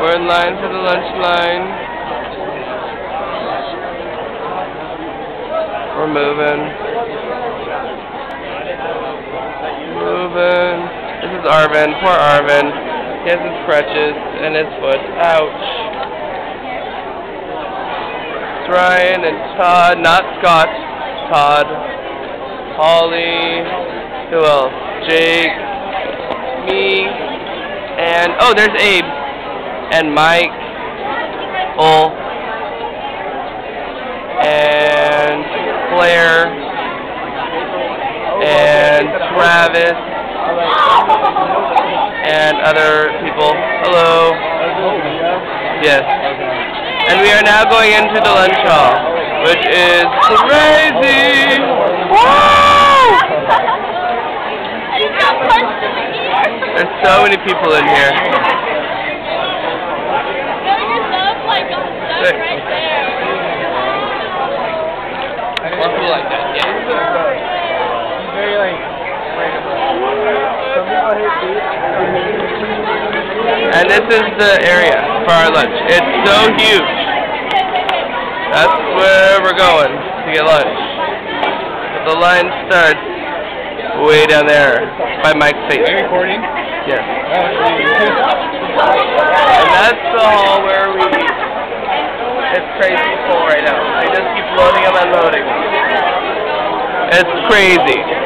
We're in line for the lunch line. We're moving. Moving. This is Arvin. Poor Arvin. He has his crutches and his foot. Ouch. It's Ryan and Todd. Not Scott. Todd. Holly. Who else? Jake. Me. And, oh, there's Abe. And Mike. Bull. And Claire. And Travis. And other people. Hello. Yes. And we are now going into the lunch hall, which is crazy. Woo! There's so many people in here. Sick. More people like that, yeah. He's very like. Some people hate food. And this is the area for our lunch. It's so huge. That's where we're going to get lunch. The line starts way down there by Mike's face. Are you recording? Yes. Uh, Oh, And that's the hall where we eat. It's crazy right now. They just keep loading and loading. It's crazy.